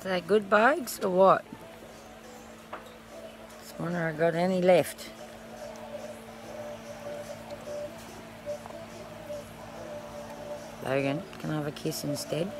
Is that good bags or what? Just wonder I got any left. Logan, can I have a kiss instead?